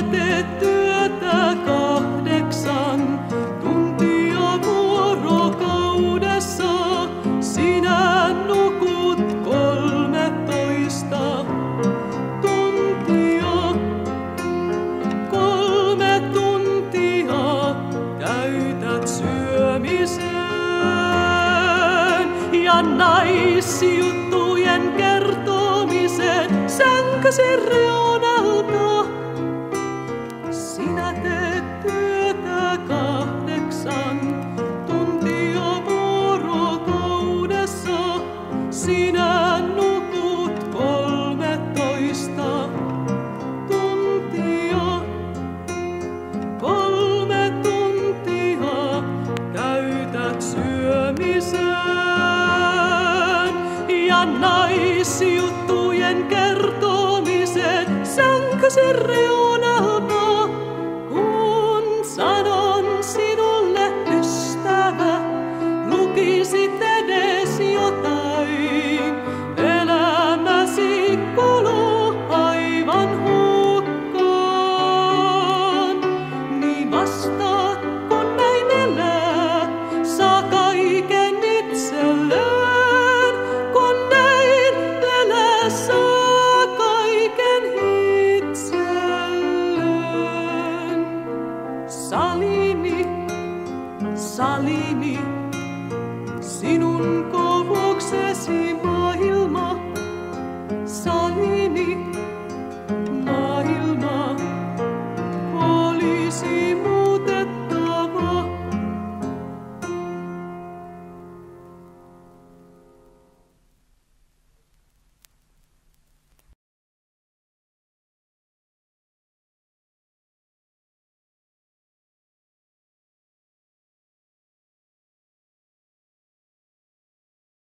Sinä teet työtä kahdeksan. Sinä nukut tuntia. Kolme tuntia ja naisjuttujen kertomiseen sänkäsi. Naisjuttujen kertomiseen. Sänkäsi reuna salini, salini, sinun kohdallasi.